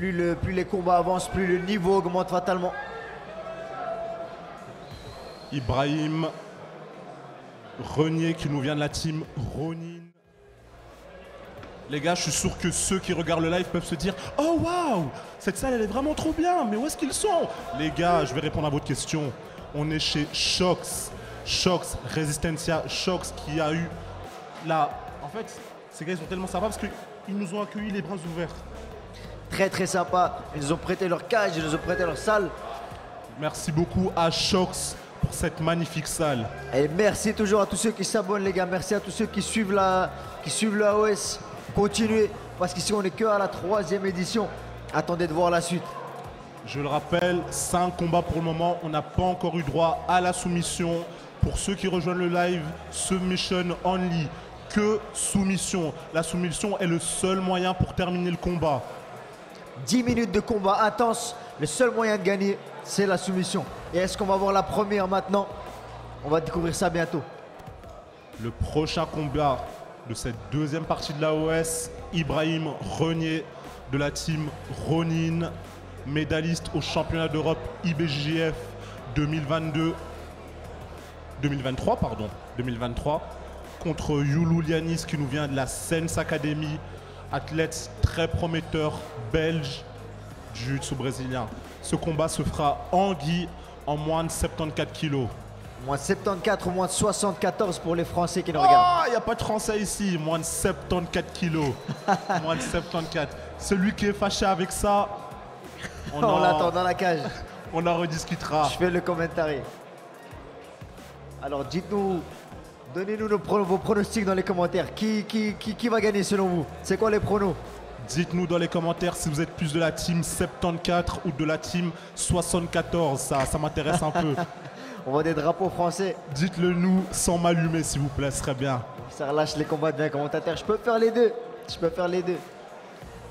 plus, le, plus les combats avancent, plus le niveau augmente fatalement. Ibrahim Renier qui nous vient de la team Ronin. Les gars, je suis sûr que ceux qui regardent le live peuvent se dire Oh waouh, cette salle elle est vraiment trop bien, mais où est-ce qu'ils sont? Les gars, je vais répondre à votre question. On est chez Shox, Shox, Resistencia, Shox qui a eu la. En fait, ces gars ils sont tellement sympas parce qu'ils nous ont accueillis les bras ouverts. Très très sympa. Ils nous ont prêté leur cage, ils nous ont prêté leur salle. Merci beaucoup à Shox pour cette magnifique salle. Et merci toujours à tous ceux qui s'abonnent les gars. Merci à tous ceux qui suivent la, qui suivent le AOS. Continuez parce qu'ici on est que à la troisième édition. Attendez de voir la suite. Je le rappelle, 5 combats pour le moment. On n'a pas encore eu droit à la soumission. Pour ceux qui rejoignent le live, submission only. Que soumission. La soumission est le seul moyen pour terminer le combat. 10 minutes de combat intense. Le seul moyen de gagner, c'est la soumission. Et est-ce qu'on va voir la première maintenant? On va découvrir ça bientôt. Le prochain combat de cette deuxième partie de l'AOS, Ibrahim Renier de la team Ronin, médailliste au championnat d'Europe IBJF 2022 2023 pardon, 2023 contre Yulu Lianis qui nous vient de la Sense Academy, athlète très prometteur belge du jiu brésilien. Ce combat se fera en Guy en moins de 74 kilos. Moins de 74 ou moins de 74 pour les Français qui nous Oh, regardent. il n'y a pas de Français ici. Moins de 74 kilos. moins de 74. Celui qui est fâché avec ça, on, On, en, l'attend dans la cage. on en rediscutera. Je fais le commentaire. Alors dites-nous, donnez-nous vos pronostics dans les commentaires. Qui, qui, qui, qui va gagner selon vous? C'est quoi les pronos? Dites-nous dans les commentaires si vous êtes plus de la team 74 ou de la team 74. Ça, ça m'intéresse un peu. On voit des drapeaux français. Dites-le nous sans m'allumer, s'il vous plaît, ce serait bien. Ça relâche les combats de commentateurs. Je peux faire les deux. Je peux faire les deux.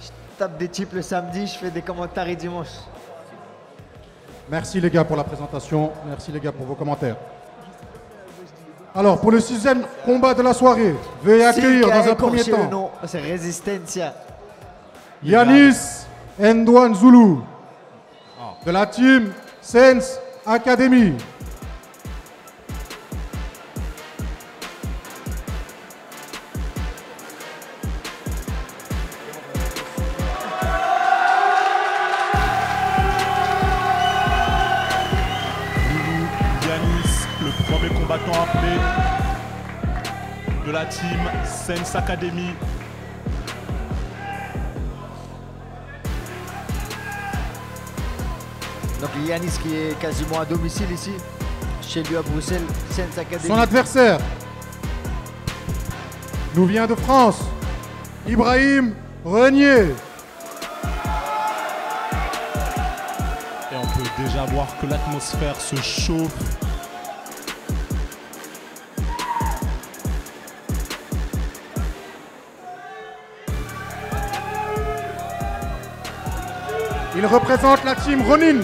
Je tape des types le samedi, je fais des commentaires et dimanche. Merci les gars pour la présentation. Merci les gars pour vos commentaires. Alors, pour le sixième combat de la soirée, veuillez accueillir dans un premier temps nom, C'est Resistencia. Yanis Ndouane Zulu de la team Sense Academy. Yanis, le premier combattant de la team Sense Academy. Donc Yanis qui est quasiment à domicile ici, chez lui à Bruxelles, Sense Academy. Son adversaire nous vient de France, Ibrahim Renier. Et on peut déjà voir que l'atmosphère se chauffe. Il représente la team Ronin.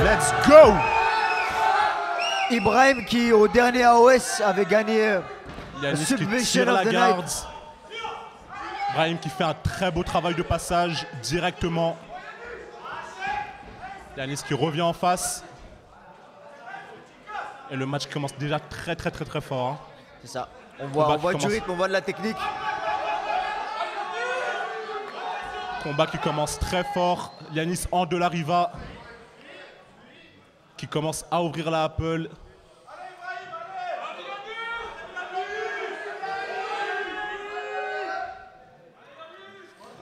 Let's go Ibrahim qui au dernier AOS avait gagné euh, Submission tire of la the garde. night. Brahim qui fait un très beau travail de passage directement. Yanis qui revient en face. Et le match commence déjà très très très très fort. hein. C'est ça. On voit, on du commence. rythme, on voit de la technique. Combat qui commence très fort. Yanis en de. Qui commence à ouvrir la Apple.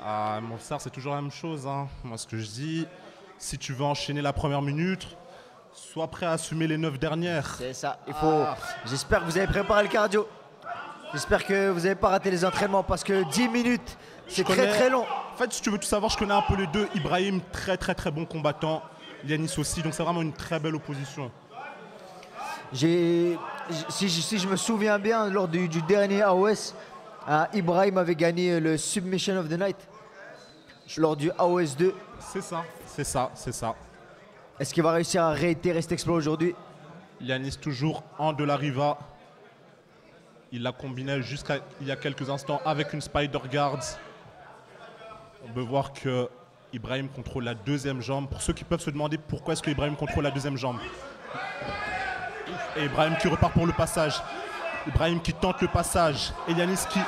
Ah, mon frère, c'est toujours la même chose. hein. Moi, ce que je dis, si tu veux enchaîner la première minute, sois prêt à assumer les neuf dernières. C'est ça. Il faut. J'espère que vous avez préparé le cardio. J'espère que vous n'avez pas raté les entraînements parce que 10 minutes, c'est très très long. En fait, si tu veux tout savoir, je connais un peu les deux. Ibrahim, très très très bon combattant. Yanis aussi, donc c'est vraiment une très belle opposition. J'ai, si, je- si je me souviens bien, lors du, du dernier AOS, hein, Ibrahim avait gagné le Submission of the Night. Lors du AOS 2. C'est ça, c'est ça, c'est ça. Est-ce qu'il va réussir à réitérer cet exploit aujourd'hui? Yanis toujours en de la riva. Il la combinait jusqu'à il y a quelques instants avec une Spider Guard. On peut voir que Ibrahim contrôle la deuxième jambe. Pour ceux qui peuvent se demander pourquoi est-ce que Ibrahim contrôle la deuxième jambe. Et Ibrahim qui repart pour le passage. Ibrahim qui tente le passage. Et Yanis qui,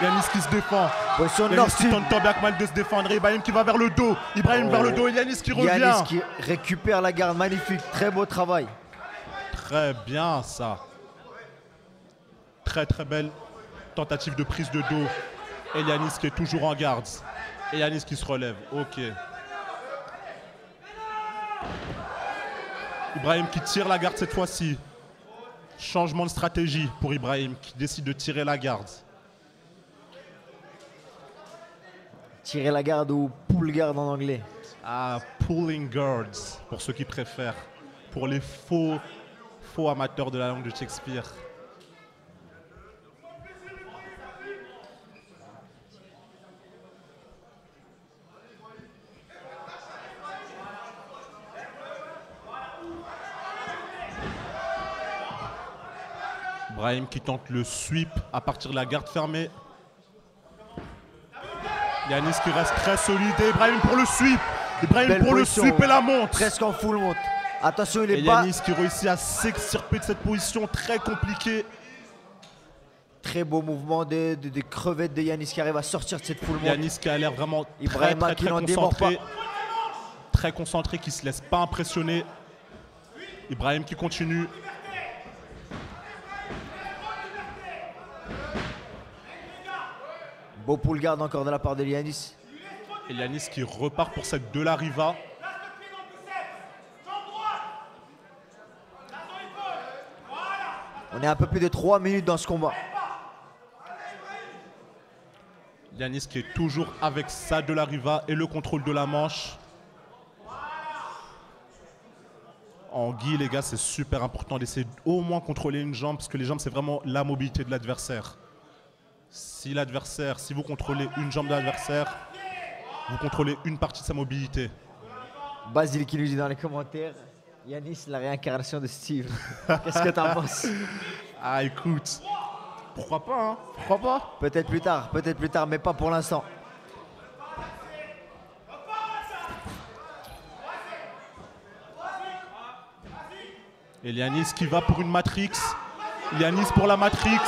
Yanis qui se défend. Position Yanis qui tente tant bien que mal de se défendre. Et Ibrahim qui va vers le dos. Ibrahim Oh. vers le dos et Yanis qui revient. Yanis qui récupère la garde. Magnifique. Très beau travail. Très bien ça. Très très belle tentative de prise de dos. Et Yanis qui est toujours en garde. Et Yanis qui se relève. Ok. Ibrahim qui tire la garde cette fois-ci. Changement de stratégie pour Ibrahim qui décide de tirer la garde. Tirer la garde ou pull garde en anglais? Ah, pulling guards, pour ceux qui préfèrent. Pour les faux, faux amateurs de la langue de Shakespeare. Brahim qui tente le sweep à partir de la garde fermée. Yanis qui reste très solide. Et Ibrahim pour le sweep. Ibrahim Belle pour position. le sweep et la monte. Presque en full monte. Attention, il Et est pas Yanis qui réussit à s'extirper de cette position très compliquée. très beau mouvement de, de- des crevettes de Yanis qui arrive à sortir de cette full monte. Yanis qui a l'air vraiment très, concentré. Très concentré, qui se laisse pas impressionner. Ibrahim qui continue. Beau pull garde encore de la part de Yanis. Et Yanis qui repart pour cette de la Riva. On est à un peu plus de 3 minutes dans ce combat. Yanis qui est toujours avec sa de la Riva et le contrôle de la manche. En gui, les gars, c'est super important d'essayer au moins contrôler une jambe parce que les jambes, c'est vraiment la mobilité de l'adversaire. Si l'adversaire, si vous contrôlez une jambe de l'adversaire, vous contrôlez une partie de sa mobilité. Basile qui nous dit dans les commentaires Yanis, la réincarnation de Steve. Qu'est-ce que t'en penses? Ah, écoute, pourquoi pas, hein? Pourquoi pas? Peut-être plus tard, peut-être plus tard, mais pas pour l'instant. Et Yanis qui va pour une Matrix. Yanis pour la Matrix.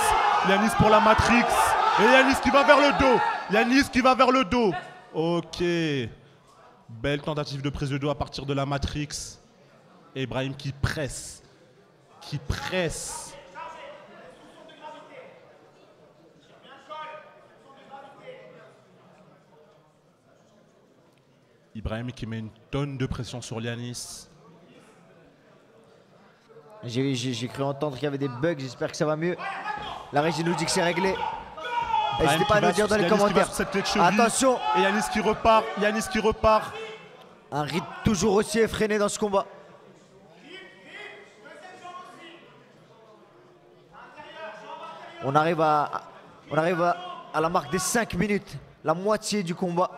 Yanis pour la Matrix. Et Yanis qui va vers le dos. Yanis qui va vers le dos. Ok. Belle tentative de prise de dos à partir de la Matrix. Ibrahim qui presse. Qui presse. Ibrahim qui met une tonne de pression sur Yanis. J'ai cru entendre qu'il y avait des bugs, j'espère que ça va mieux. La régie nous dit que c'est réglé. N'hésitez pas à nous dire dans les commentaires. Attention, Et Yanis qui repart. Yanis qui repart. un rythme toujours aussi effréné dans ce combat. On arrive à, on arrive à, à la marque des 5 minutes, la moitié du combat.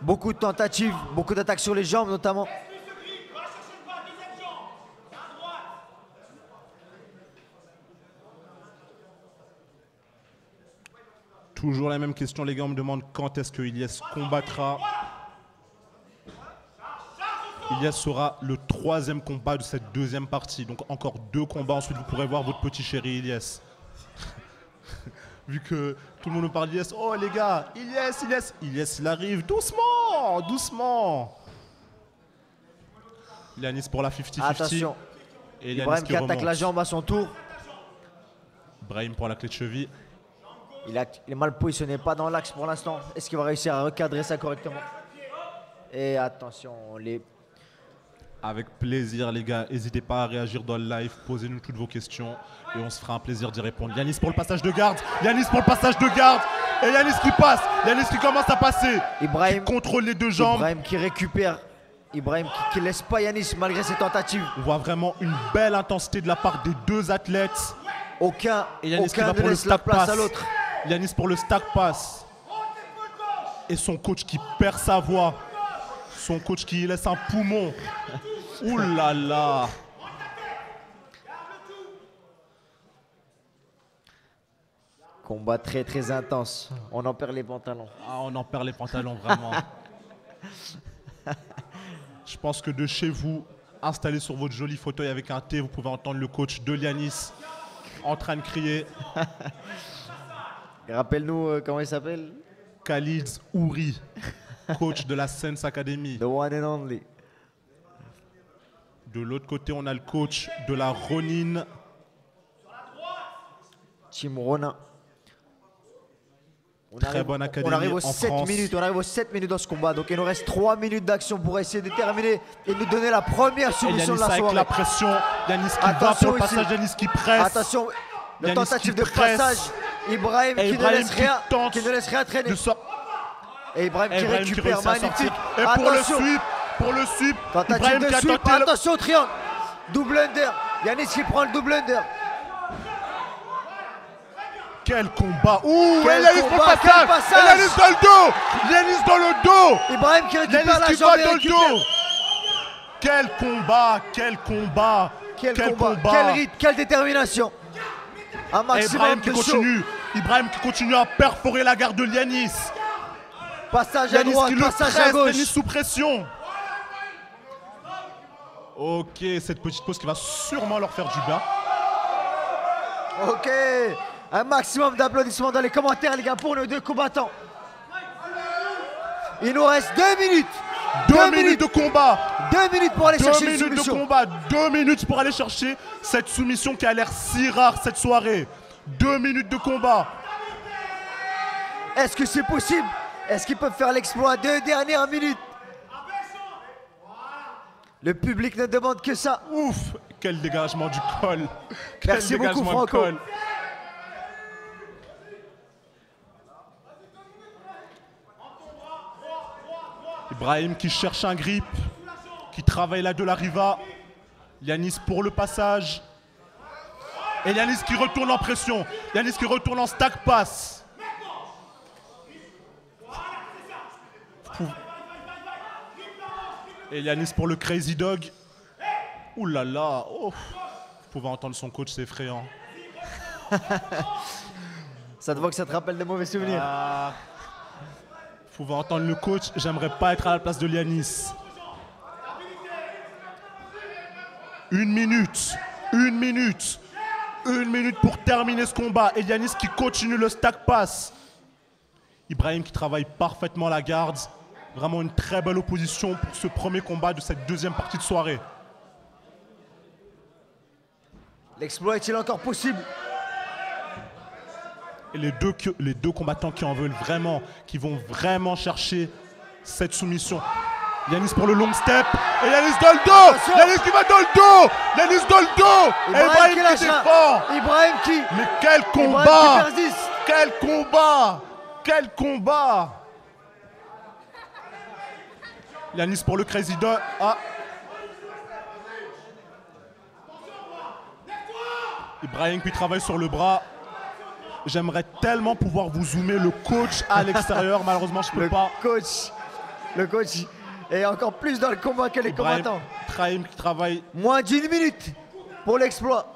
Beaucoup de tentatives, beaucoup d'attaques sur les jambes notamment. Toujours la même question, les gars. On me demande quand est-ce que Ilyes combattra. Ilyes sera le troisième combat de cette deuxième partie. Donc encore deux combats. Ensuite, vous pourrez voir votre petit chéri Ilyes. Vu que tout le monde nous parle d'Ilyes. Oh les gars, Ilyes, Ilyes. Ilyes, il arrive doucement, doucement. Yanis pour la 50-50. Attention, Et Ibrahim qui attaque remonte. la jambe à son tour. Brahim pour la clé de cheville. Il, a- il est mal positionné, pas dans l'axe pour l'instant. Est-ce qu'il va réussir à recadrer ça correctement? Et attention, les... Avec plaisir, les gars. N'hésitez pas à réagir dans le live. Posez-nous toutes vos questions et on se fera un plaisir d'y répondre. Yanis pour le passage de garde. Yanis pour le passage de garde. Et Yanis qui passe. Yanis qui commence à passer. Ibrahim, Contrôle les deux jambes. Ibrahim qui récupère. Ibrahim qui, qui laisse pas Yanis malgré ses tentatives. On voit vraiment une belle intensité de la part des deux athlètes. Aucun, Et Yanis qui aucun va ne pour le laisse la place pass. à l'autre. Yanis pour le stack pass. Et son coach qui perd sa voix. Son coach qui laisse un poumon. Ouh là là. Combat très très intense. On en perd les pantalons. Ah, on en perd les pantalons, vraiment. Je pense que de chez vous, installé sur votre joli fauteuil avec un thé, vous pouvez entendre le coach de Lianis en train de crier Rappelle-nous euh, comment il s'appelle? Khalid Ouri, coach de la Sense Academy. The one and only. De l'autre côté, on a le coach de la Ronin, Team Ronin. On Très arrive- bonne on académie arrive aux en 7 France. minutes. On arrive aux 7 minutes dans ce combat. Donc il nous reste 3 minutes d'action pour essayer de terminer et nous donner la première soumission de la avec soirée. la pression. Yanis qui va Attention pour le passage, Yanis qui presse. Attention, tentative de presse. passage. Ibrahim qui Ibrahim ne laisse qui rien, tente qui ne laisse rien traîner. Et Ibrahim qui Ibrahim qui récupère, sortir. magnifique. Et pour le Attention, sweep, pour le sweep, tentative Ibrahim qui a sweep. tenté le- Attention, triangle. Double under. Yanis qui prend le double under. Quel combat Ouh Quel Yanis pour le combat, quel passage Yanis dans le dos Yanis dans le dos Ibrahim qui récupère Yanis la qui jambe va et dans le dos Quel combat Quel combat Quel, combat, quel rythme, quelle détermination. Un Et maximum Ibrahim qui show. continue Ibrahim qui continue à perforer la garde de Yanis Passage à droite, passage presse, à gauche. Yanis sous pression Ok, cette petite pause qui va sûrement leur faire du bien. Ok. Un maximum d'applaudissements dans les commentaires, les gars, pour nos deux combattants. Il nous reste deux minutes. Deux minutes de combat Deux minutes pour aller Deux chercher une minutes de soumission. combat, deux minutes pour aller chercher cette soumission qui a l'air si rare cette soirée. Deux minutes de combat. Est-ce que c'est possible? Est-ce qu'ils peuvent faire l'exploit Deux dernières minutes? Le public ne demande que ça. Ouf, quel dégagement du col. Quel Merci beaucoup, Franco. col. Ibrahim qui cherche un grip, qui travaille la de la riva. Yanis pour le passage. Et Yanis qui retourne en pression. Yanis qui retourne en stack pass. Et Yanis pour le crazy dog. Ouh là là, oh. Vous pouvez entendre son coach, c'est effrayant. Ça te voit que ça te rappelle des mauvais souvenirs. Ah. Pouvez entendre le coach, j'aimerais pas être à la place de Yanis. Une minute, une minute, une minute pour terminer ce combat. Et Yanis qui continue le stack pass. Ibrahim qui travaille parfaitement la garde. Vraiment une très belle opposition pour ce premier combat de cette deuxième partie de soirée. L'exploit est-il encore possible? Les deux, les deux combattants qui en veulent vraiment, qui vont vraiment chercher cette soumission. Yanis pour le long step. Et Yanis dans le dos. Yanis qui va dans le dos Yanis dans le dos Et Ibrahim qui un- défend Ibrahim qui Mais quel Ibrahim combat qui. Quel combat Quel combat Yanis pour le crazy dog. Ah Ibrahim qui travaille sur le bras. J'aimerais tellement pouvoir vous zoomer le coach à l'extérieur. Malheureusement, je peux Le pas. coach, le coach est encore plus dans le combat que les combattants. Ibrahim qui travaille. Moins d'une minute pour l'exploit.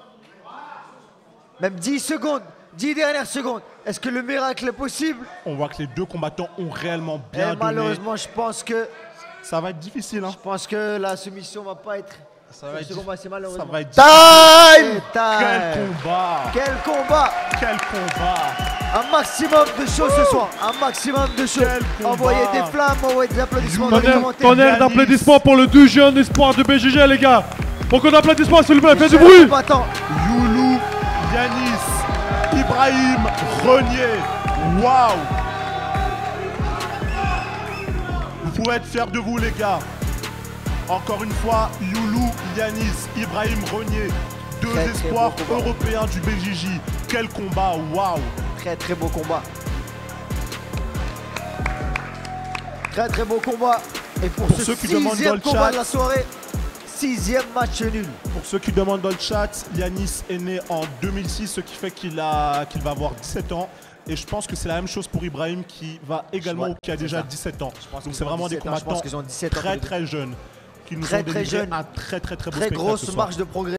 Même 10 secondes, 10 dernières secondes. Est-ce que le miracle est possible? On voit que les deux combattants ont réellement Et bien donné. malheureusement, je pense que Ça va être difficile. Hein. je pense que la soumission va pas être. Ça va être, ce combat, c'est ça malheureusement. va être Time, Quel combat Quel combat Quel combat Un maximum de show ce soir. Un maximum de show. Quel combat. Envoyez des flammes, envoyez des applaudissements dans les Tonnerre, commentaires. tonnerre Yanis. d'applaudissements pour le deux jeune espoir de BGG, les gars. Beaucoup d'applaudissements, s'il vous plaît, faites du bruit. Youlou, Yanis, Ibrahim, Renier. Waouh Vous pouvez être fiers de vous, les gars. Encore une fois, Youlou, Yanis, Ibrahim, Renier. Deux Très, espoirs européens du BJJ. Quel combat, waouh Très très beau combat. Très très beau combat. Et pour, Pour ce ceux qui demandent dans le combat chat. de la soirée, sixième match nul. Pour ceux qui demandent dans le chat, Yanis est né en 2006, ce qui fait qu'il a- qu'il va avoir 17 ans. Et je pense que c'est la même chose pour Ibrahim qui va également qui a déjà ça. 17 ans. Donc c'est vraiment des 17 ans, je pense combattants qu'ils ont 17 ans tous très très jeunes qui nous Très, ont très jeunes. un très très très beau Très grosse marche de progrès.